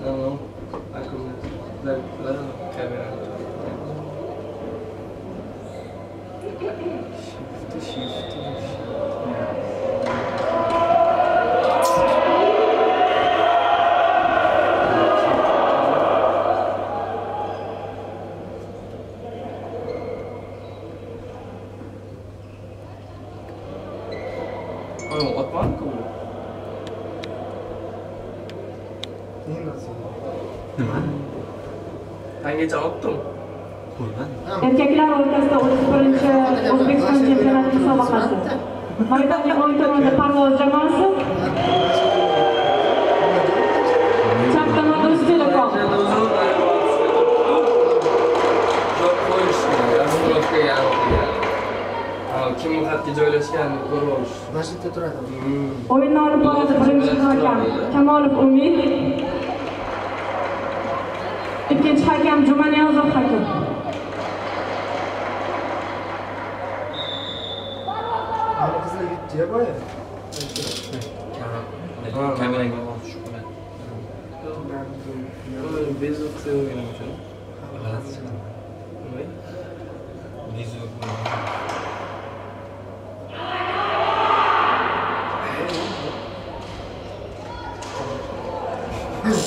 Não, não. A câmera. Deve, deve, câmera. Shift, shift, shift. Hangicha otdim? Erkaklar o'rtasida 31-chi O'zbekiston chempionati musobaqasi. Maydonga o'ng tomonda Parvoz jamoasi, chap tomonda O'z Telekom. Yok qo'yishgan, rasmiyotga yarim kim xatga joylashganini ko'rib olish. Masjidda turadi. O'yinni olib boradi birinchi hakam Kamolov Umid. Ikkinchi hakam Jumaniyozov hakam. Ana qizlar yetdi boya. Kameraga olish bilan. Bezuk sevmagan uchun. Parvoz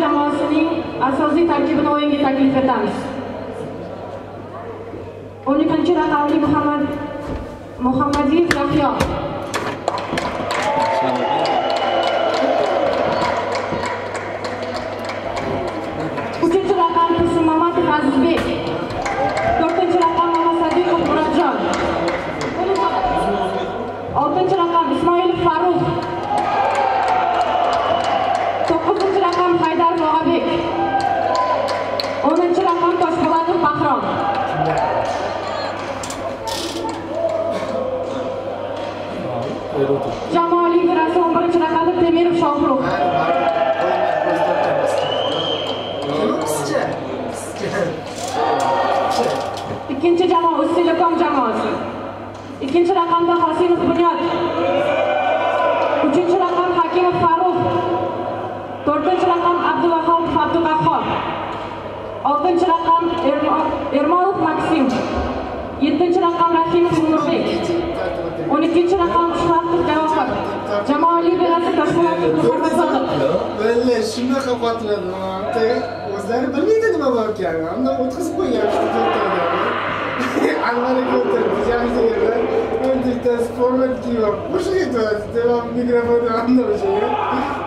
jamoasining asosiy tarkibini o'yinga taklif etamiz. 12 raqamli Muhammad Muhammadiyev Yahyo. Raqam Haydar Og'abek. O'ninchi raqam Toshpo'latov Bahrom. Jamoa liderasi 11 raqamda Temirov Shohruh. Ikkinchi jamoa O'z jamoasi. Ikkinchi raqamda Hosinov Bunyod. To'rtinchi raqam Abduvahobov Abduqahhor. Oltinchi raqam Ermo- Ermolov Maksim. Yettinchi raqam Rahimov Nurbek. O'n ikkinchi raqam Shuhratov Javohir. Jamoa liderasi Toshpo'latov Muhammad Sodiq. Vallahi shunaqa qotiladi. O'zlari bilmaydi nima bor ekanini. O'tkazib qo'ygan Anları kurtarın. Ticaret yerine. Öncelikten format giyiyorum. Hoşa şey gitmez. Devam mikrofonu anlamış oluyor.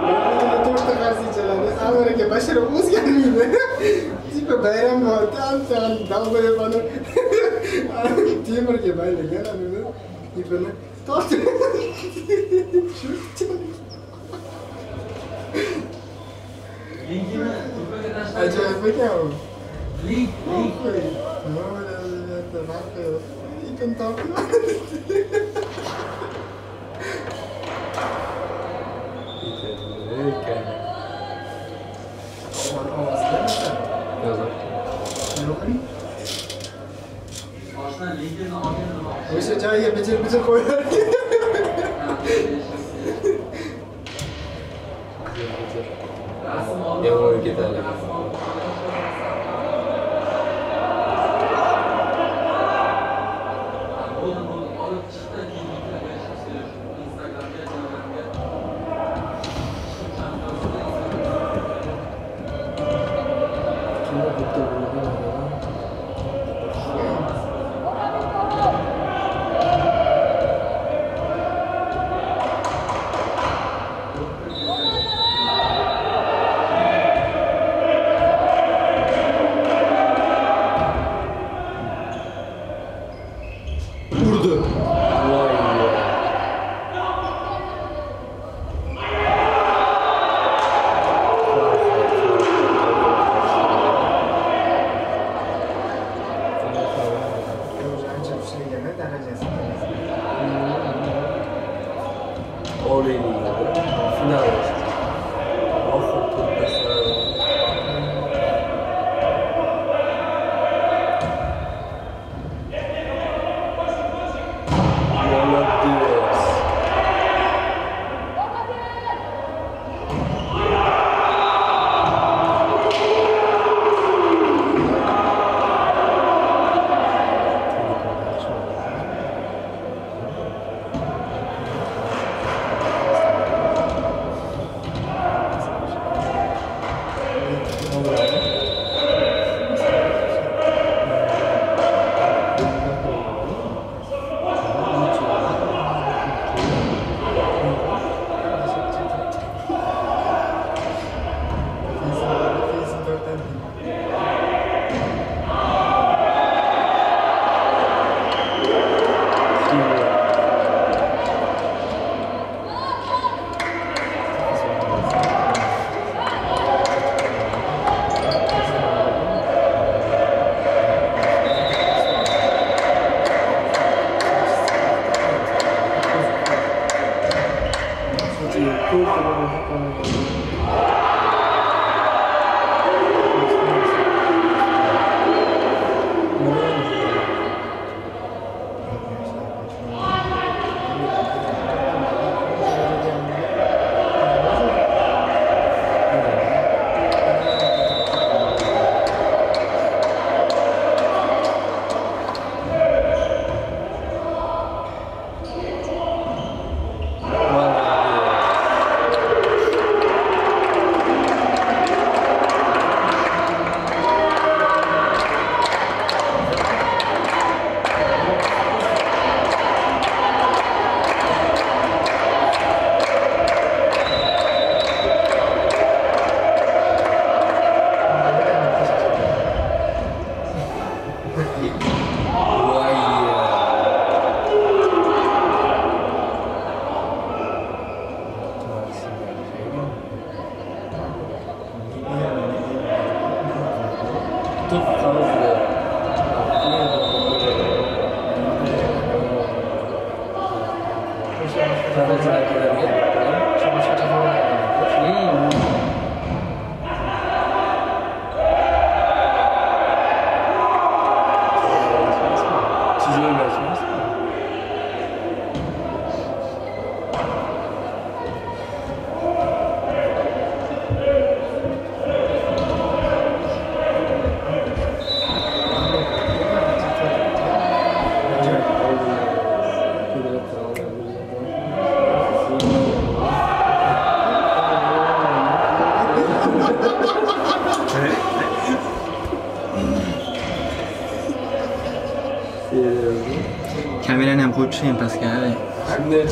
Böyle torta karşı çalarız. Anlarken başarı uz gelmiyor. Tipe bayram var. Tam tam dalga yapalım. Timur gibi aynı. Gel anını. İpini. Torta. Şu. Linkini. Acayip mekan. Link. Link. Ne oluyor? ってなんかいいくん食べられて चाहिए पिछले पिछले कोई Itu lebih. 盗塁になる。フィナーレ Thank you. através da sim, a é.